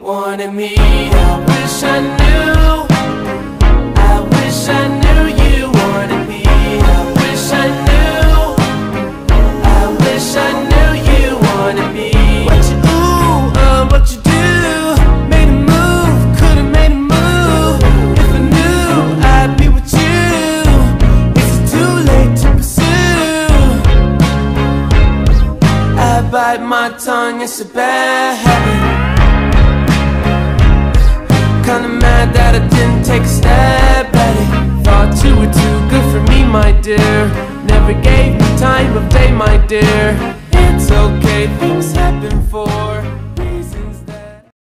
wanted me. I wish I knew. I wish I knew you wanted me. I wish I knew. I wish I knew you wanted me. What you ooh, uh, what you do? Made a move, could've made a move. If I knew I'd be with you. Is it too late to pursue? I bite my tongue, it's a bad habit. my dear. Never gave me time of day, my dear. It's okay, things